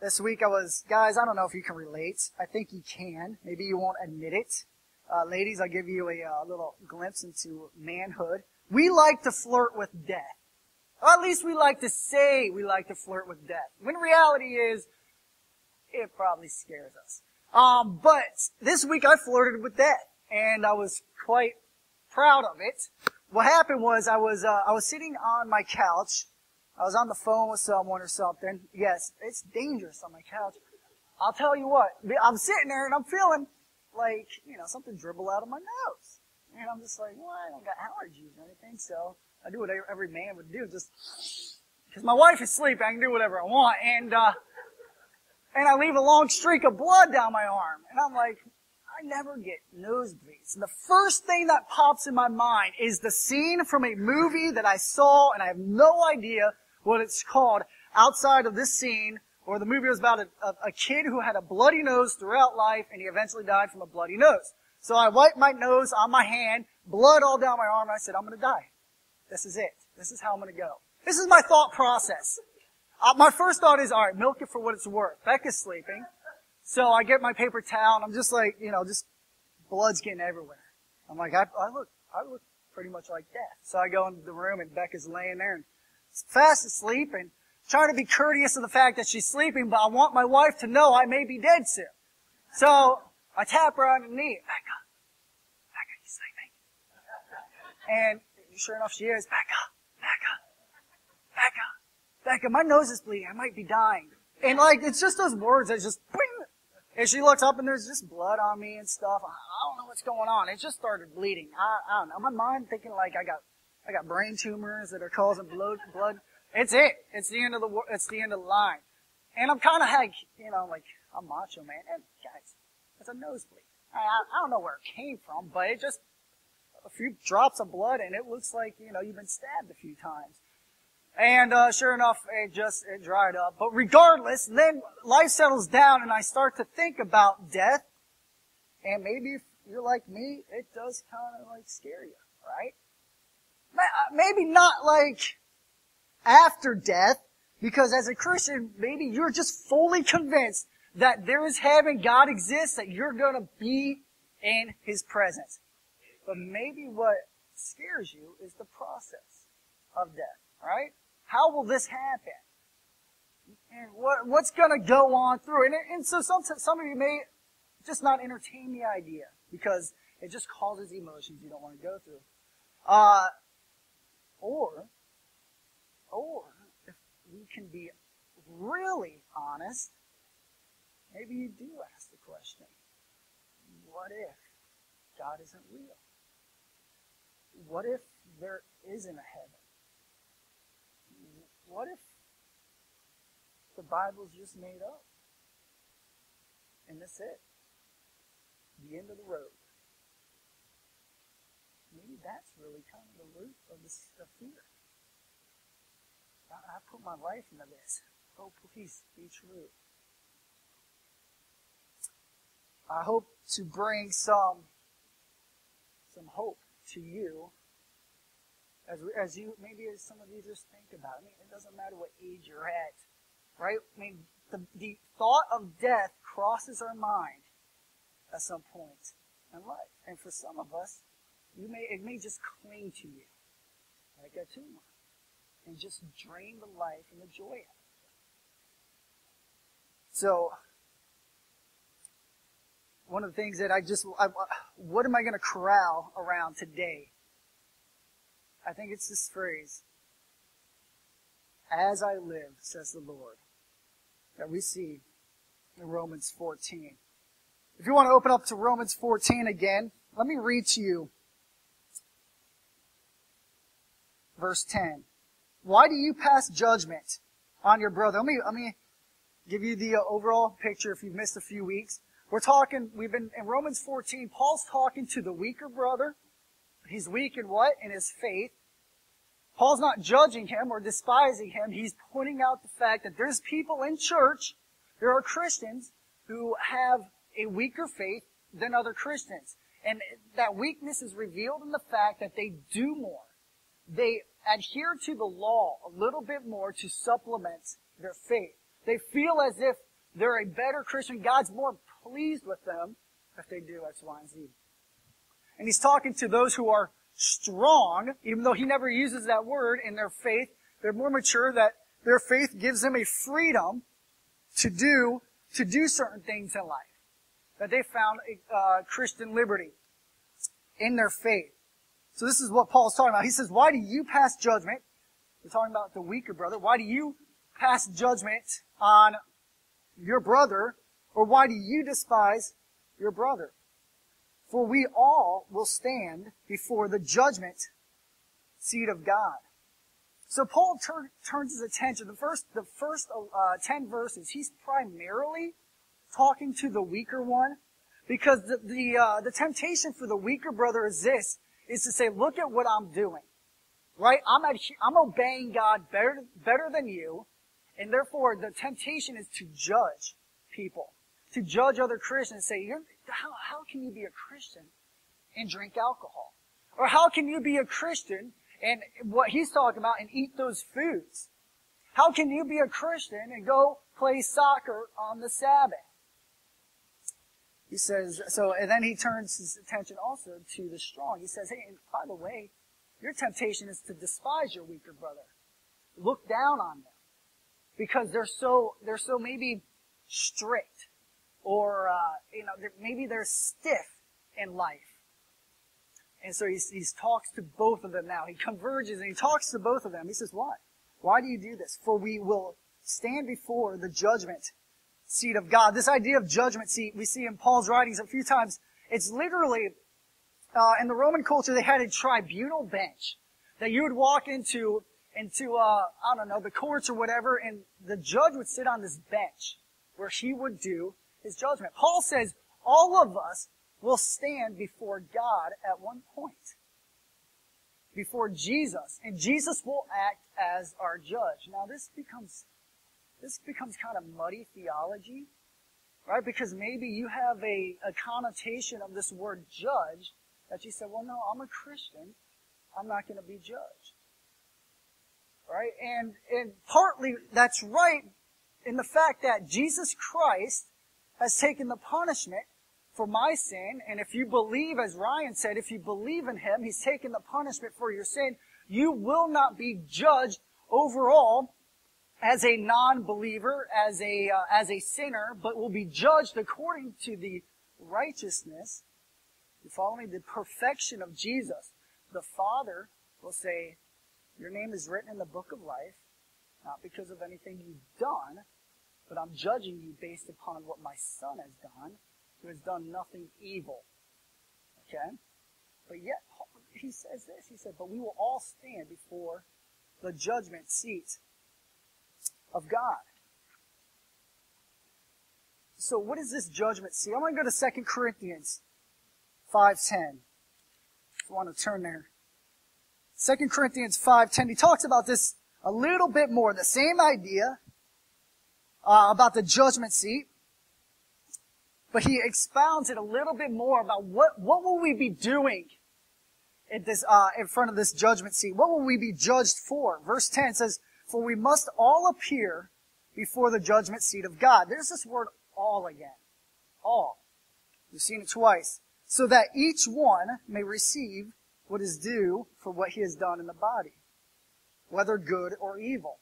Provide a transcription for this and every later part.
This week I was, guys, I don't know if you can relate. I think you can. Maybe you won't admit it. Uh, ladies, I'll give you a uh, little glimpse into manhood. We like to flirt with death. Or at least we like to say we like to flirt with death. When reality is, it probably scares us. Um, but this week I flirted with death, and I was quite proud of it. What happened was I was uh, I was sitting on my couch. I was on the phone with someone or something. Yes, it's dangerous on my couch. I'll tell you what. I'm sitting there and I'm feeling like you know something dribble out of my nose, and I'm just like, well, I don't got allergies or anything, so I do what every man would do, just because my wife is asleep, I can do whatever I want, and uh, and I leave a long streak of blood down my arm, and I'm like, I never get nosebleeds. And the first thing that pops in my mind is the scene from a movie that I saw, and I have no idea what it's called outside of this scene, or the movie was about a, a, kid who had a bloody nose throughout life, and he eventually died from a bloody nose. So I wiped my nose on my hand, blood all down my arm, and I said, I'm gonna die. This is it. This is how I'm gonna go. This is my thought process. Uh, my first thought is, alright, milk it for what it's worth. Becca's sleeping. So I get my paper towel and I'm just like, you know, just blood's getting everywhere. I'm like, I, I look, I look pretty much like death. So I go into the room and Becca's laying there and fast asleep and trying to be courteous of the fact that she's sleeping, but I want my wife to know I may be dead soon. So I tap her on the knee. Becca, Becca, you sleeping? And sure enough, she is. Becca, Becca, Becca, Becca, my nose is bleeding. I might be dying. And like, it's just those words that just, bing, and she looks up and there's just blood on me and stuff. I don't know what's going on. It just started bleeding. I, I don't know. My mind thinking like I got, I got brain tumors that are causing blood, blood. It's it. It's the end of the, it's the end of the line. And I'm kind of like, you know, like, I'm macho man. And guys, it's a nosebleed. I, I don't know where it came from, but it just, a few drops of blood and it looks like, you know, you've been stabbed a few times. And uh, sure enough, it just it dried up. But regardless, then life settles down, and I start to think about death. And maybe if you're like me, it does kind of like scare you, right? Uh, maybe not like after death, because as a Christian, maybe you're just fully convinced that there is heaven, God exists, that you're going to be in His presence. But maybe what scares you is the process of death, right? How will this happen? And what, what's going to go on through? And, and so some, some of you may just not entertain the idea because it just causes emotions you don't want to go through. Uh, or, or if we can be really honest, maybe you do ask the question, what if God isn't real? What if there isn't a heaven? What if the Bible's just made up? And that's it. The end of the road. Maybe that's really kind of the root of this of fear. I, I put my life into this. Oh, please be true. I hope to bring some some hope to you as, as you, maybe as some of you just think about it. I mean, it doesn't matter what age you're at, right? I mean, the, the thought of death crosses our mind at some point in life. And for some of us, you may, it may just cling to you like a tumor and just drain the life and the joy out. So, one of the things that I just, I, what am I going to corral around today I think it's this phrase, as I live, says the Lord, that we see in Romans 14. If you want to open up to Romans 14 again, let me read to you verse 10. Why do you pass judgment on your brother? Let me, let me give you the uh, overall picture if you've missed a few weeks. We're talking, we've been in Romans 14, Paul's talking to the weaker brother He's weak in what? In his faith. Paul's not judging him or despising him. He's pointing out the fact that there's people in church, there are Christians who have a weaker faith than other Christians. And that weakness is revealed in the fact that they do more. They adhere to the law a little bit more to supplement their faith. They feel as if they're a better Christian. God's more pleased with them if they do X, Y, and Z. And he's talking to those who are strong, even though he never uses that word in their faith. They're more mature that their faith gives them a freedom to do, to do certain things in life. That they found uh, Christian liberty in their faith. So this is what Paul's talking about. He says, why do you pass judgment? We're talking about the weaker brother. Why do you pass judgment on your brother? Or why do you despise your brother? For we all will stand before the judgment seat of God. So Paul tur- turns his attention, the first, the first uh, 10 verses, he's primarily talking to the weaker one because the, the, uh, the temptation for the weaker brother is this, is to say, look at what I'm doing. Right? I'm, I'm obeying God better, better than you, and therefore the temptation is to judge people, to judge other Christians say, how, how can you be a Christian and drink alcohol? Or how can you be a Christian and what he's talking about and eat those foods? How can you be a Christian and go play soccer on the Sabbath? He says, so, and then he turns his attention also to the strong. He says, hey, and by the way, your temptation is to despise your weaker brother. Look down on them. Because they're so, they're so maybe strict. Or, uh, you know, they're, maybe they're stiff in life. And so he talks to both of them now. He converges and he talks to both of them. He says, why? Why do you do this? For we will stand before the judgment seat of God. This idea of judgment seat, we see in Paul's writings a few times. It's literally, uh, in the Roman culture, they had a tribunal bench that you would walk into, into, uh, I don't know, the courts or whatever, and the judge would sit on this bench where he would do his judgment. Paul says all of us will stand before God at one point. Before Jesus. And Jesus will act as our judge. Now this becomes, this becomes kind of muddy theology, right? Because maybe you have a, a connotation of this word judge that you said, well no, I'm a Christian. I'm not going to be judged. Right? And, and partly that's right in the fact that Jesus Christ has taken the punishment for my sin. And if you believe, as Ryan said, if you believe in Him, He's taken the punishment for your sin. You will not be judged overall as a non-believer, as a, uh, as a sinner, but will be judged according to the righteousness, you follow me, the perfection of Jesus. The Father will say, your name is written in the book of life, not because of anything you've done, but I'm judging you based upon what my son has done, who has done nothing evil. Okay? But yet, he says this. He said, but we will all stand before the judgment seat of God. So what is this judgment seat? I'm going to go to 2 Corinthians 5.10. If you want to turn there. 2 Corinthians 5.10, he talks about this a little bit more. The same idea, uh, about the judgment seat. But he expounds it a little bit more about what, what will we be doing at this, uh, in front of this judgment seat? What will we be judged for? Verse 10 says, For we must all appear before the judgment seat of God. There's this word all again. All. You've seen it twice. So that each one may receive what is due for what he has done in the body, whether good or evil.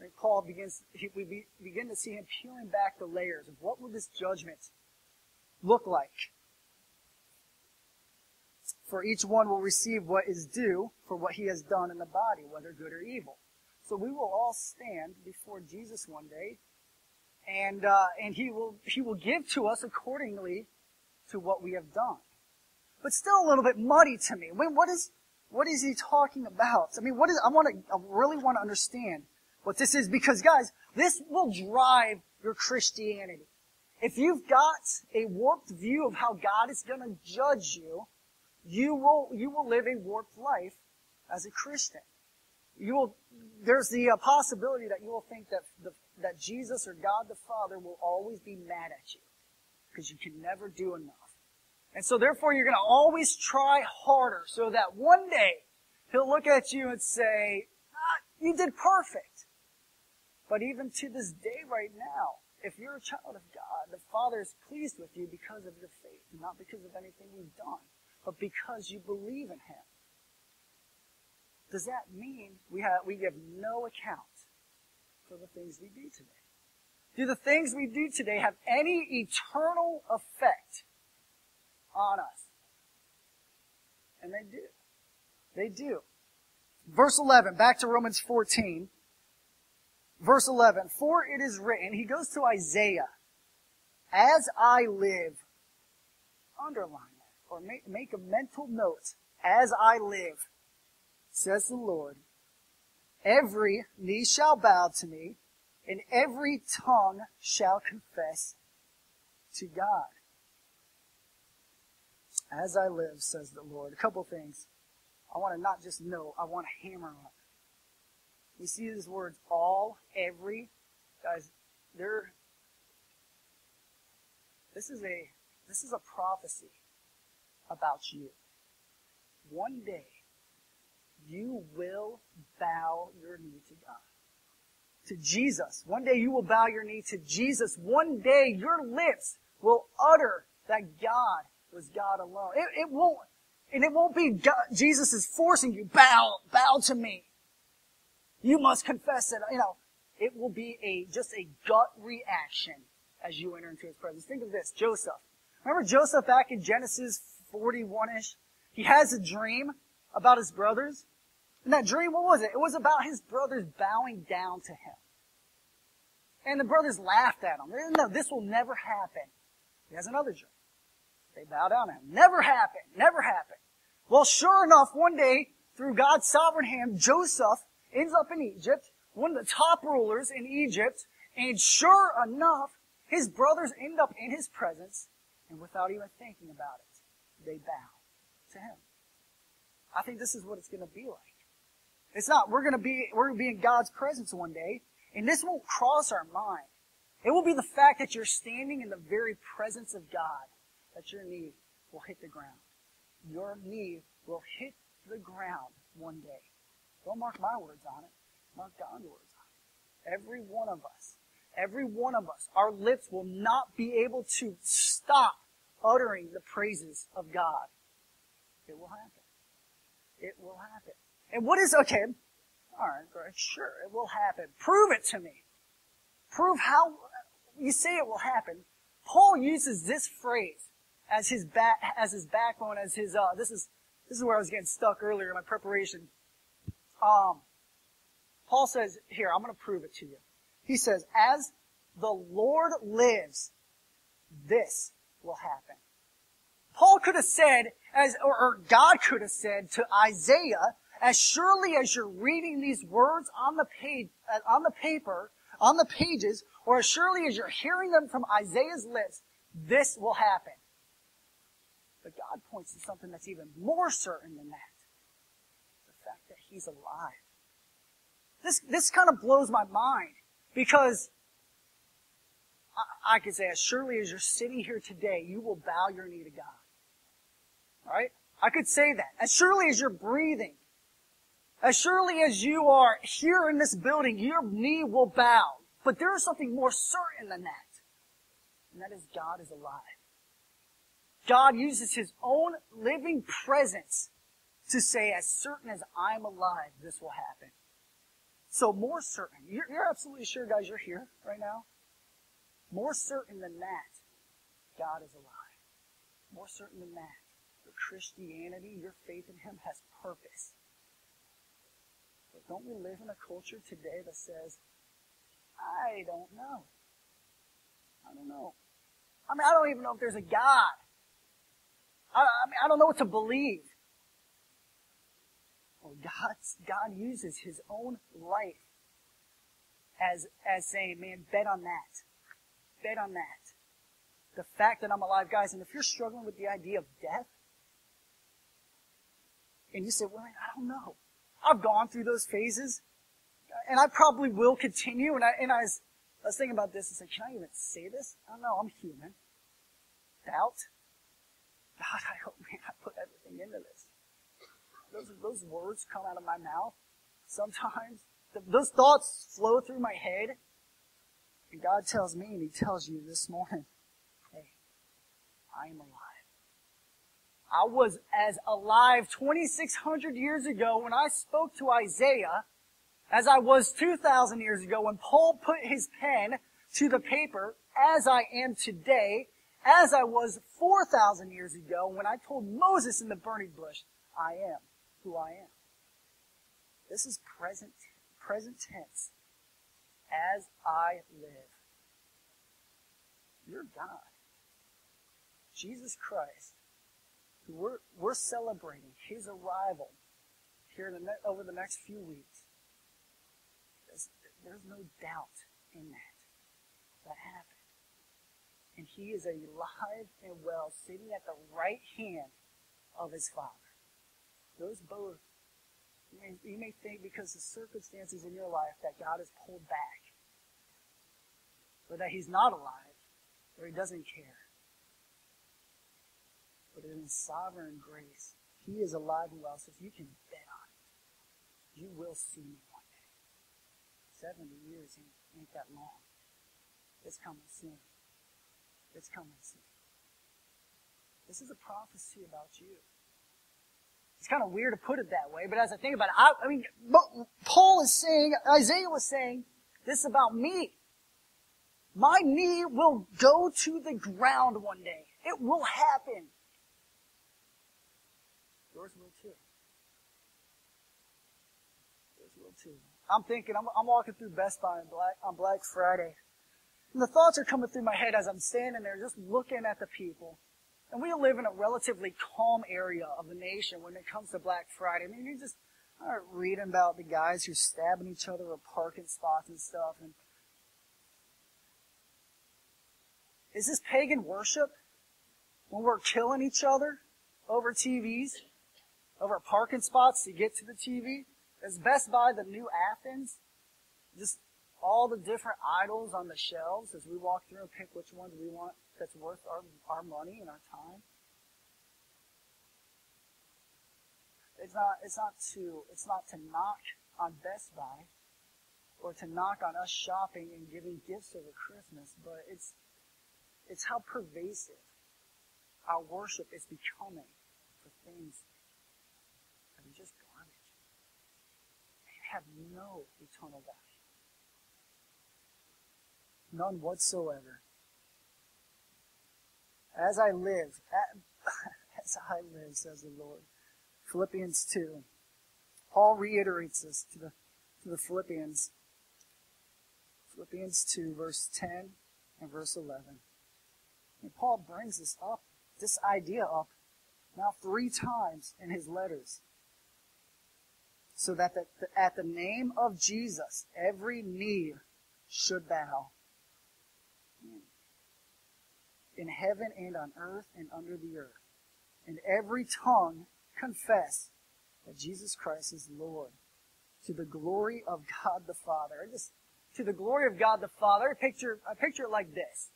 And Paul begins, we begin to see him peeling back the layers of what will this judgment look like. For each one will receive what is due for what he has done in the body, whether good or evil. So we will all stand before Jesus one day, and uh, and he will he will give to us accordingly to what we have done. But still a little bit muddy to me. When, what is what is he talking about? I mean, what is I want to I really want to understand what this is because guys, this will drive your Christianity. If you've got a warped view of how God is going to judge you, you will, you will live a warped life as a Christian. You will, there's the uh, possibility that you will think that the, that Jesus or God the Father will always be mad at you because you can never do enough. And so therefore you're going to always try harder so that one day he'll look at you and say, ah, you did perfect. But even to this day right now, if you're a child of God, the Father is pleased with you because of your faith, not because of anything you've done, but because you believe in Him. Does that mean we have, we give no account for the things we do today? Do the things we do today have any eternal effect on us? And they do. They do. Verse 11, back to Romans 14. Verse 11, for it is written, he goes to Isaiah, as I live, underline that, or make, make a mental note, as I live, says the Lord, every knee shall bow to me, and every tongue shall confess to God. As I live, says the Lord. A couple things. I want to not just know, I want to hammer on. We see these words all, every. Guys, they're this is a this is a prophecy about you. One day you will bow your knee to God. To Jesus. One day you will bow your knee to Jesus. One day your lips will utter that God was God alone. It, it won't, and it won't be God, Jesus is forcing you, bow, bow to me. You must confess it. You know, it will be a, just a gut reaction as you enter into his presence. Think of this, Joseph. Remember Joseph back in Genesis 41-ish? He has a dream about his brothers. And that dream, what was it? It was about his brothers bowing down to him. And the brothers laughed at him. No, this will never happen. He has another dream. They bow down to him. Never happen. Never happen. Well, sure enough, one day, through God's sovereign hand, Joseph ends up in Egypt, one of the top rulers in Egypt, and sure enough, his brothers end up in his presence, and without even thinking about it, they bow to him. I think this is what it's going to be like. It's not, we're going to be, we're going to be in God's presence one day, and this won't cross our mind. It will be the fact that you're standing in the very presence of God, that your knee will hit the ground. Your knee will hit the ground one day. Don't mark my words on it. Mark God's words on it. Every one of us, every one of us, our lips will not be able to stop uttering the praises of God. It will happen. It will happen. And what is, okay, alright, sure, it will happen. Prove it to me. Prove how, you say it will happen. Paul uses this phrase as his back, as his backbone, as his, uh, this is, this is where I was getting stuck earlier in my preparation. Um, Paul says, here, I'm going to prove it to you. He says, as the Lord lives, this will happen. Paul could have said, as, or, or God could have said to Isaiah, as surely as you're reading these words on the page, uh, on the paper, on the pages, or as surely as you're hearing them from Isaiah's lips, this will happen. But God points to something that's even more certain than that. The fact that He's alive. This, this kind of blows my mind because I, I could say, as surely as you're sitting here today, you will bow your knee to God. Right? I could say that. As surely as you're breathing, as surely as you are here in this building, your knee will bow. But there is something more certain than that. And that is God is alive. God uses His own living presence to say, as certain as I'm alive, this will happen. So more certain. You're, you're absolutely sure, guys, you're here right now? More certain than that, God is alive. More certain than that, Christianity, your faith in Him has purpose. But don't we live in a culture today that says, I don't know. I don't know. I mean, I don't even know if there's a God. I, I mean, I don't know what to believe. Well, God's, God uses His own life as, as saying, man, bet on that. Bet on that. The fact that I'm alive, guys, and if you're struggling with the idea of death, and you say, well, I don't know. I've gone through those phases, and I probably will continue, and I, and I was, I was thinking about this and said, can I even say this? I don't know, I'm human. Doubt? God, I hope, man, I put everything into this. Those, those words come out of my mouth sometimes. Those thoughts flow through my head. And God tells me and He tells you this morning, hey, I am alive. I was as alive 2,600 years ago when I spoke to Isaiah as I was 2,000 years ago when Paul put his pen to the paper as I am today, as I was 4,000 years ago when I told Moses in the burning bush, I am who I am. This is present, present tense. As I live. You're God. Jesus Christ, we're, we're celebrating his arrival here the ne- over the next few weeks. There's, there's no doubt in that. That happened. And he is alive and well, sitting at the right hand of his Father. Those both you may, you may think because the circumstances in your life that God has pulled back, or that He's not alive, or He doesn't care. But in His sovereign grace, He is alive and well, so you can bet on it. You will see me one day. 70 years ain't, ain't that long. It's coming soon. It's coming soon. This is a prophecy about you. It's kind of weird to put it that way, but as I think about it, I, I mean, Paul is saying, Isaiah was saying, this is about me. My knee will go to the ground one day. It will happen. Yours will too. Yours will too. I'm thinking, I'm, I'm walking through Best Buy on Black, on Black Friday. And the thoughts are coming through my head as I'm standing there just looking at the people. And we live in a relatively calm area of the nation when it comes to Black Friday. I mean, you just are reading about the guys who're stabbing each other at parking spots and stuff. And is this pagan worship when we're killing each other over TVs, over parking spots to get to the TV? Is Best Buy the new Athens? Just all the different idols on the shelves as we walk through and pick which ones we want that's worth our, our money and our time. It's not, it's not to, it's not to knock on Best Buy or to knock on us shopping and giving gifts over Christmas, but it's, it's how pervasive our worship is becoming for things that are just garbage. They have no eternal value. None whatsoever. As I live, as I live, says the Lord. Philippians 2. Paul reiterates this to the, to the Philippians. Philippians 2, verse 10 and verse 11. And Paul brings this up, this idea up, now three times in his letters. So that the, at the name of Jesus, every knee should bow in heaven and on earth and under the earth. And every tongue confess that Jesus Christ is Lord to the glory of God the Father. just, to the glory of God the Father, I picture, I picture it like this.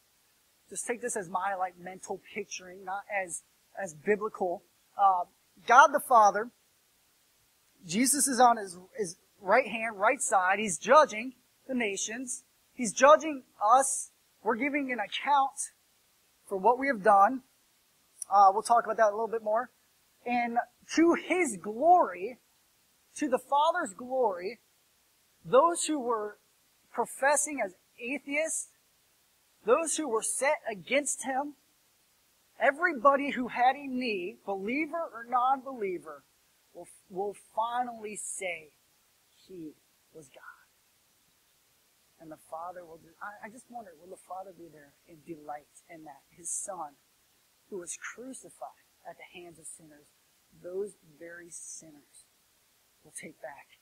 Just take this as my like mental picturing, not as, as biblical. Uh, God the Father, Jesus is on his, his right hand, right side. He's judging the nations. He's judging us. We're giving an account for what we have done. Uh, we'll talk about that a little bit more. And to His glory, to the Father's glory, those who were professing as atheists, those who were set against Him, everybody who had a knee, believer or non-believer, will, will finally say He was God. And the Father will do, I, I just wonder, will the Father be there in delight in that? His Son, who was crucified at the hands of sinners, those very sinners will take back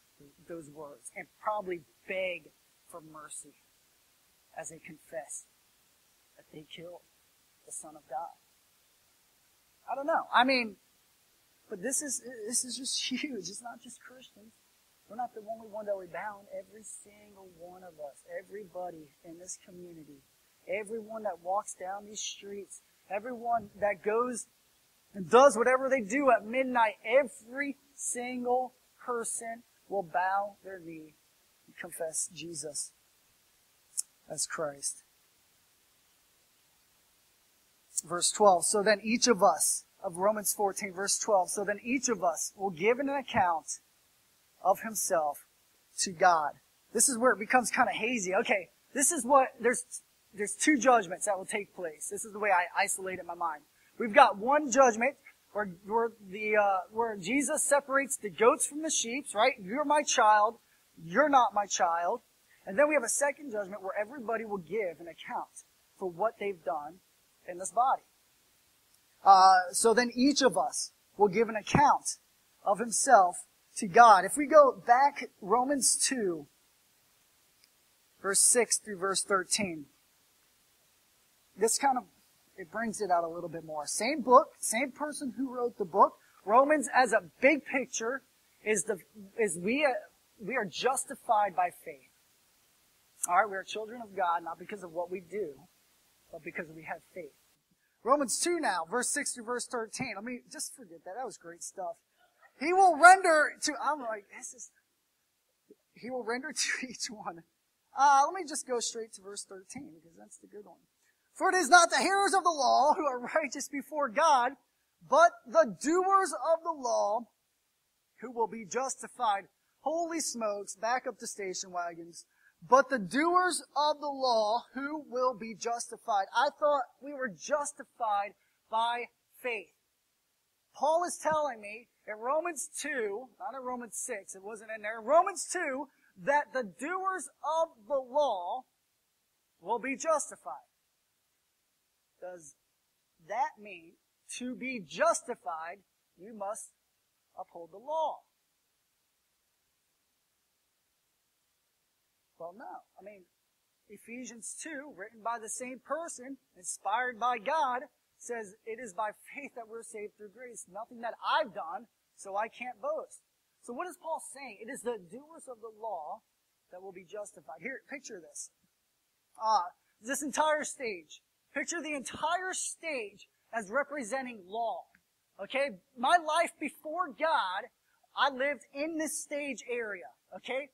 those words and probably beg for mercy as they confess that they killed the Son of God. I don't know. I mean, but this is this is just huge. It's not just Christians. We're not the only one that we bound. Every single one of us, everybody in this community, everyone that walks down these streets, everyone that goes and does whatever they do at midnight, every single person will bow their knee and confess Jesus as Christ. Verse 12. So then each of us, of Romans 14, verse 12, so then each of us will give an account of himself to God. This is where it becomes kind of hazy. Okay, this is what, there's, there's two judgments that will take place. This is the way I isolate it in my mind. We've got one judgment where, where the, uh, where Jesus separates the goats from the sheep, right? You're my child. You're not my child. And then we have a second judgment where everybody will give an account for what they've done in this body. Uh, so then each of us will give an account of himself to God. If we go back Romans 2, verse 6 through verse 13, this kind of, it brings it out a little bit more. Same book, same person who wrote the book. Romans as a big picture is the, is we, uh, we are justified by faith. Alright, we are children of God, not because of what we do, but because we have faith. Romans 2 now, verse 6 to verse 13. I mean, just forget that. That was great stuff. He will render to, I'm like, this is, he will render to each one. Uh, let me just go straight to verse 13 because that's the good one. For it is not the hearers of the law who are righteous before God, but the doers of the law who will be justified. Holy smokes, back up the station wagons but the doers of the law who will be justified. I thought we were justified by faith. Paul is telling me in Romans 2, not in Romans 6, it wasn't in there, Romans 2, that the doers of the law will be justified. Does that mean to be justified, you must uphold the law? Well, no. I mean, Ephesians 2, written by the same person, inspired by God, says it is by faith that we're saved through grace. Nothing that I've done, so I can't boast. So what is Paul saying? It is the doers of the law that will be justified. Here, picture this. Uh, this entire stage. Picture the entire stage as representing law. Okay? My life before God, I lived in this stage area. Okay?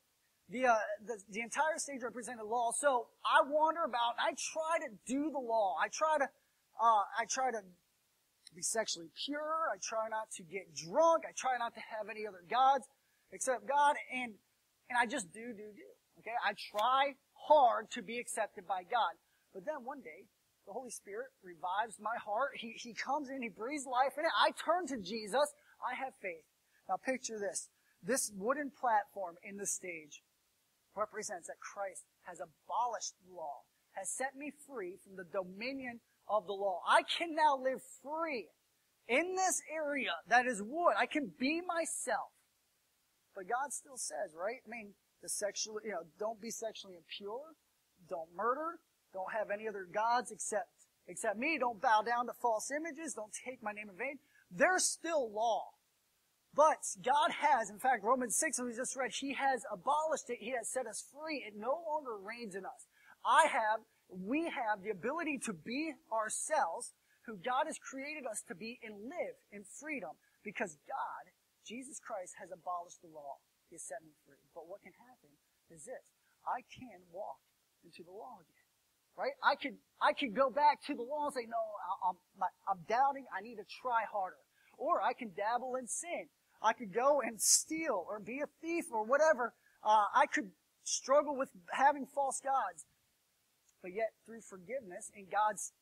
The, uh, the, the entire stage represented law. So I wander about and I try to do the law. I try to, uh, I try to be sexually pure. I try not to get drunk. I try not to have any other gods except God. And, and I just do, do, do. Okay? I try hard to be accepted by God. But then one day, the Holy Spirit revives my heart. He, he comes in, He breathes life in it. I turn to Jesus. I have faith. Now picture this. This wooden platform in the stage represents that Christ has abolished the law, has set me free from the dominion of the law. I can now live free in this area that is wood. I can be myself. But God still says, right? I mean, the sexual, you know, don't be sexually impure, don't murder, don't have any other gods except except me, don't bow down to false images, don't take my name in vain. There's still law. But God has, in fact, Romans 6, we just read, He has abolished it. He has set us free. It no longer reigns in us. I have, we have the ability to be ourselves, who God has created us to be and live in freedom because God, Jesus Christ, has abolished the law. He has set me free. But what can happen is this. I can walk into the law again. Right? I could, I could go back to the law and say, no, I'm, I'm doubting. I need to try harder. Or I can dabble in sin. I could go and steal or be a thief or whatever. Uh, I could struggle with having false gods. But yet, through forgiveness and God's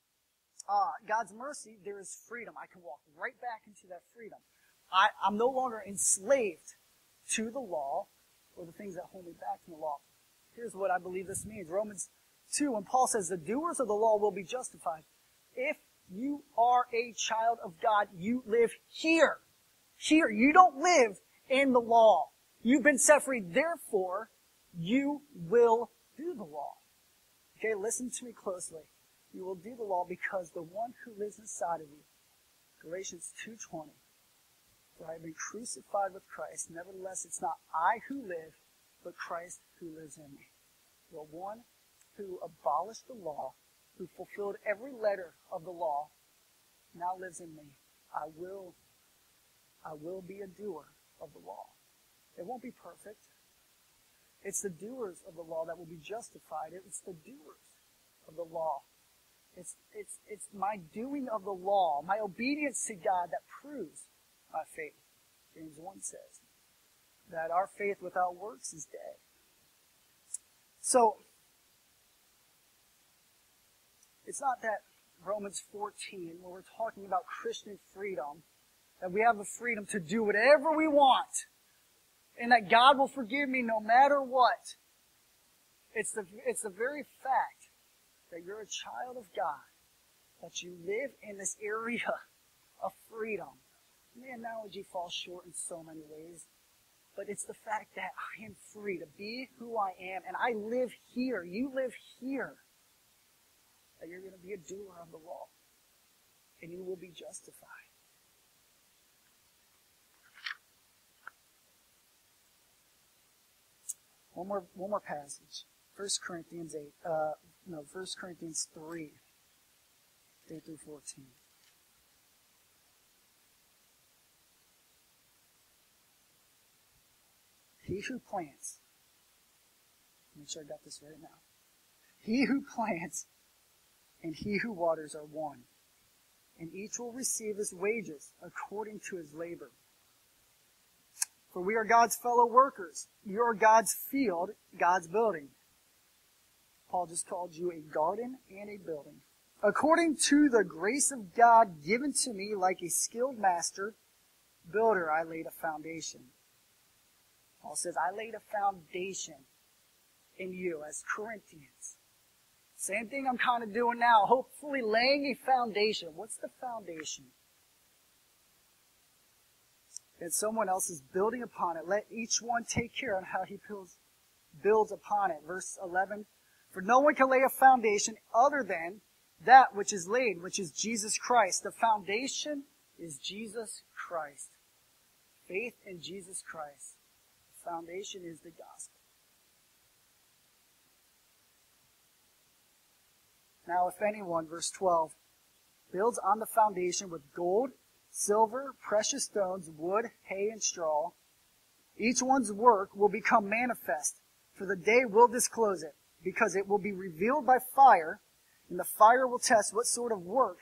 uh, God's mercy, there is freedom. I can walk right back into that freedom. I, I'm no longer enslaved to the law or the things that hold me back from the law. Here's what I believe this means. Romans 2, when Paul says, the doers of the law will be justified. If you are a child of God, you live here. Here, you don't live in the law. You've been set free. Therefore, you will do the law. Okay, listen to me closely. You will do the law because the one who lives inside of you, Galatians 2.20, for I have been crucified with Christ. Nevertheless, it's not I who live, but Christ who lives in me. The one who abolished the law, who fulfilled every letter of the law, now lives in me. I will I will be a doer of the law. It won't be perfect. It's the doers of the law that will be justified. It's the doers of the law. It's, it's, it's my doing of the law, my obedience to God that proves my faith. James 1 says that our faith without works is dead. So, it's not that Romans 14, when we're talking about Christian freedom, that we have the freedom to do whatever we want, and that God will forgive me no matter what. It's the, it's the very fact that you're a child of God, that you live in this area of freedom. The analogy falls short in so many ways, but it's the fact that I am free to be who I am, and I live here. You live here that you're going to be a doer of the law and you will be justified. One more, one more passage. 1 Corinthians 8, uh, no, 1 Corinthians 3, 8 through 14. He who plants, make sure I got this right now. He who plants and he who waters are one. And each will receive his wages according to his labor. For we are God's fellow workers. You are God's field, God's building. Paul just called you a garden and a building. According to the grace of God given to me like a skilled master builder, I laid a foundation. Paul says, I laid a foundation in you as Corinthians. Same thing I'm kind of doing now, hopefully laying a foundation. What's the foundation? And someone else is building upon it. Let each one take care on how he builds, builds upon it. Verse 11. For no one can lay a foundation other than that which is laid, which is Jesus Christ. The foundation is Jesus Christ. Faith in Jesus Christ. The foundation is the gospel. Now, if anyone, verse 12, builds on the foundation with gold, silver, precious stones, wood, hay, and straw, each one's work will become manifest, for the day will disclose it, because it will be revealed by fire, and the fire will test what sort of work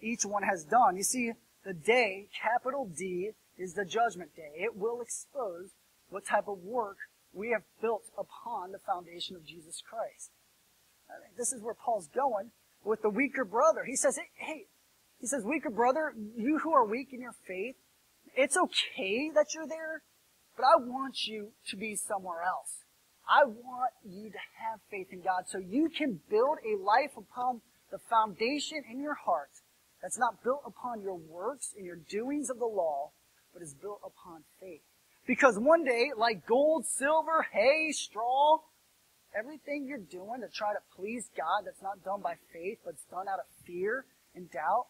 each one has done. You see, the day, capital D, is the judgment day. It will expose what type of work we have built upon the foundation of Jesus Christ this is where Paul's going with the weaker brother. He says, hey, he says, weaker brother, you who are weak in your faith, it's okay that you're there, but I want you to be somewhere else. I want you to have faith in God so you can build a life upon the foundation in your heart that's not built upon your works and your doings of the law, but is built upon faith. Because one day, like gold, silver, hay, straw, Everything you're doing to try to please God that's not done by faith, but it's done out of fear and doubt,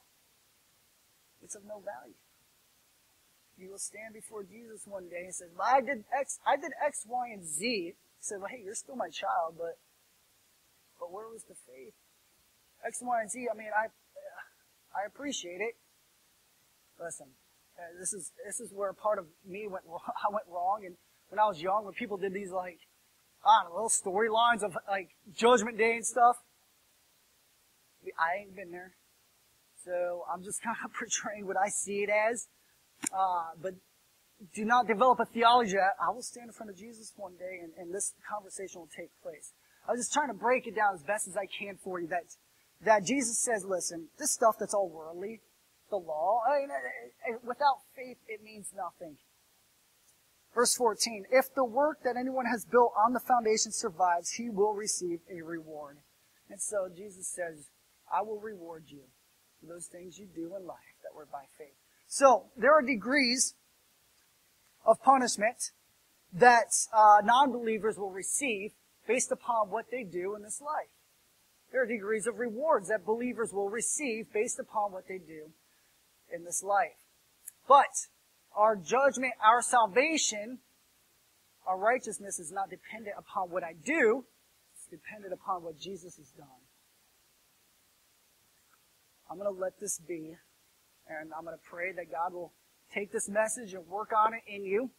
it's of no value. You will stand before Jesus one day and say, well, I did X, I did X, Y, and Z. He said, well, hey, you're still my child, but, but where was the faith? X, Y, and Z, I mean, I, I appreciate it. Listen, uh, this is, this is where part of me went, I went wrong. And when I was young, when people did these like, I don't know, little storylines of like Judgment Day and stuff. I ain't been there. So I'm just kind of portraying what I see it as. Uh, but do not develop a theology I will stand in front of Jesus one day and, and this conversation will take place. I was just trying to break it down as best as I can for you that, that Jesus says, listen, this stuff that's all worldly, the law, I mean, without faith, it means nothing. Verse 14, if the work that anyone has built on the foundation survives, he will receive a reward. And so Jesus says, I will reward you those things you do in life that were by faith. So, there are degrees of punishment that uh, non-believers will receive based upon what they do in this life. There are degrees of rewards that believers will receive based upon what they do in this life. But our judgment, our salvation, our righteousness is not dependent upon what I do. It's dependent upon what Jesus has done. I'm going to let this be, and I'm going to pray that God will take this message and work on it in you,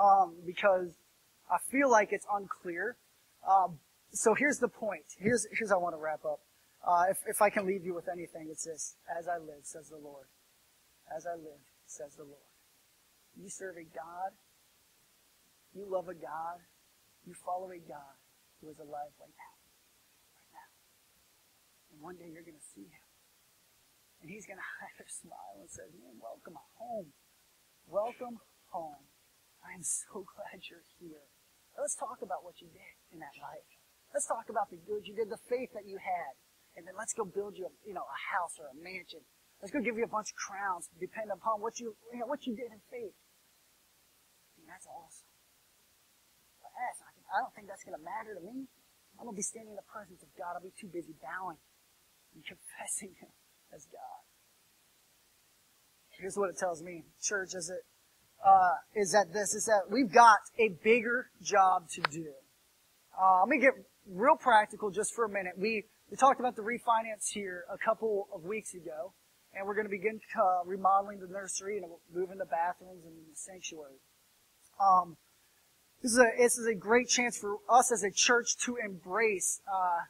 um, because I feel like it's unclear. Um, so here's the point. Here's, here's how I want to wrap up. Uh, if, if I can leave you with anything, it's this. As I live, says the Lord. As I live, says the Lord. You serve a God. You love a God. You follow a God who is alive right now. Right now. And one day you're going to see him. And he's going to either smile and say, man, welcome home. Welcome home. I am so glad you're here. Let's talk about what you did in that life. Let's talk about the good you did, the faith that you had. And then let's go build you a, you know, a house or a mansion. Let's go give you a bunch of crowns depending upon what you, you know, what you did in faith. I that's awesome. But as I don't think that's going to matter to me. I'm going to be standing in the presence of God. I'll be too busy bowing and confessing Him as God. Here's what it tells me. Church, is it, uh, is that this, is that we've got a bigger job to do. Uh, let me get real practical just for a minute. We, we talked about the refinance here a couple of weeks ago, and we're going to begin uh, remodeling the nursery and moving the bathrooms and the sanctuary. Um, this is a this is a great chance for us as a church to embrace uh,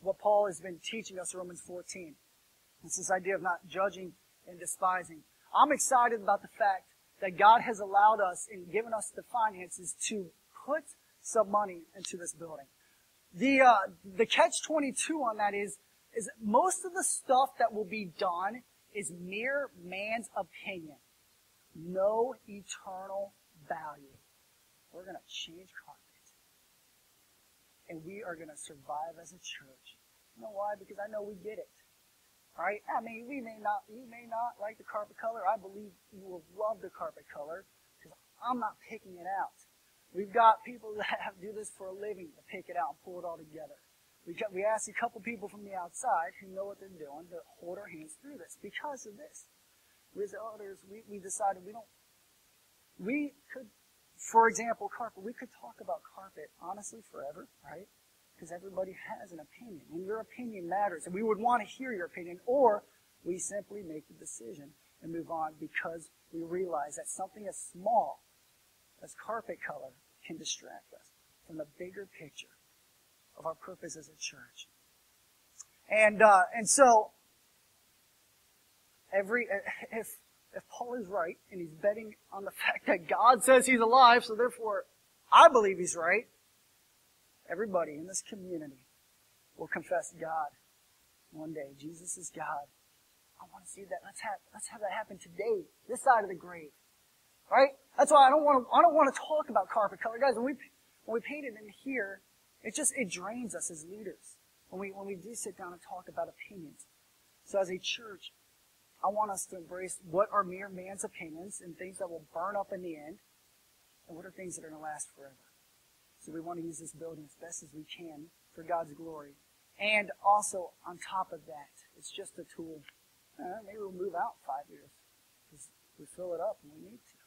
what Paul has been teaching us in Romans 14. It's this idea of not judging and despising. I'm excited about the fact that God has allowed us and given us the finances to put some money into this building. The uh, the catch 22 on that is is most of the stuff that will be done is mere man's opinion, no eternal value. We're going to change carpet, and we are going to survive as a church. You know why? Because I know we get it. Right? I mean, we may not, you may not like the carpet color. I believe you will love the carpet color because I'm not picking it out. We've got people that have, do this for a living to pick it out and pull it all together. We, got, we asked a couple people from the outside who know what they're doing to hold our hands through this because of this. We as elders, we, we decided we don't, we could, for example, carpet, we could talk about carpet honestly forever, right? Because everybody has an opinion, and your opinion matters, and we would want to hear your opinion, or we simply make the decision and move on because we realize that something as small as carpet color can distract us from the bigger picture of our purpose as a church. And uh, and so every if if Paul is right and he's betting on the fact that God says he's alive, so therefore I believe he's right, everybody in this community will confess God one day. Jesus is God. I want to see that. Let's have, let's have that happen today, this side of the grave. Right? That's why I don't want to, I don't want to talk about carpet color. Guys, when we, when we paint it in here, it just, it drains us as leaders. When we, when we do sit down and talk about opinions. So as a church, I want us to embrace what are mere man's opinions and things that will burn up in the end, and what are things that are going to last forever. So we want to use this building as best as we can for God's glory. And also, on top of that, it's just a tool. Uh, maybe we'll move out five years because we fill it up and we need to.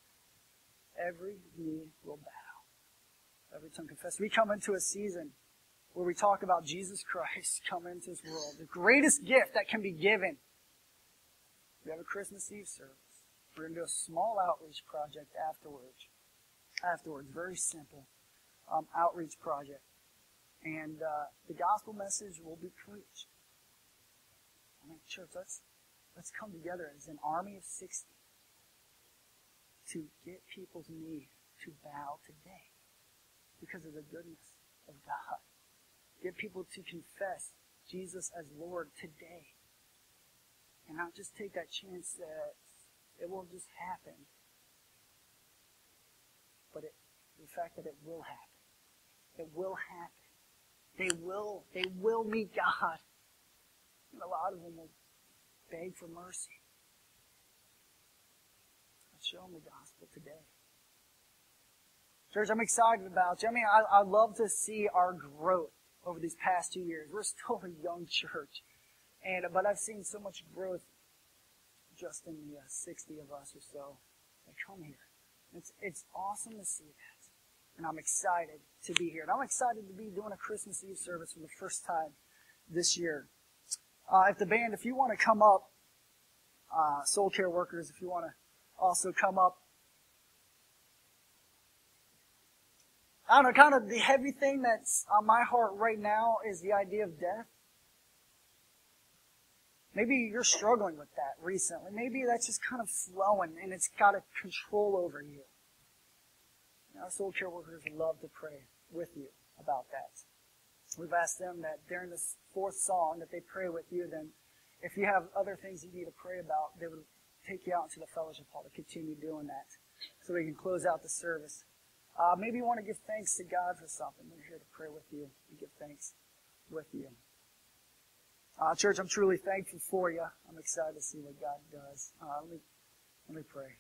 Every knee will bow. Every tongue confess. We come into a season where we talk about Jesus Christ coming into this world, the greatest gift that can be given. We have a Christmas Eve service. We're going to do a small outreach project afterwards. Afterwards, very simple um, outreach project. And uh, the gospel message will be preached. I mean, church, let's, let's come together as an army of 60 to get people's knee to bow today because of the goodness of God. Get people to confess Jesus as Lord today. And not just take that chance that it won't just happen, but it, the fact that it will happen. It will happen. They will, they will meet God. And a lot of them will beg for mercy. Let's show them the gospel today. Church, I'm excited about you. I mean, I, I love to see our growth over these past two years. We're still a young church. And, but I've seen so much growth just in the uh, 60 of us or so that come here. It's, it's awesome to see that and I'm excited to be here. And I'm excited to be doing a Christmas Eve service for the first time this year. Uh, if the band, if you want to come up, uh, soul care workers, if you want to also come up. I don't know, kind of the heavy thing that's on my heart right now is the idea of death. Maybe you're struggling with that recently. Maybe that's just kind of flowing and it's got a control over you. Our soul care workers love to pray with you about that. We've asked them that during this fourth song that they pray with you. Then, if you have other things you need to pray about, they would take you out into the fellowship hall to continue doing that, so we can close out the service. Uh, maybe you want to give thanks to God for something. We're here to pray with you and give thanks with you. Uh, church, I'm truly thankful for you. I'm excited to see what God does. Uh, let me let me pray.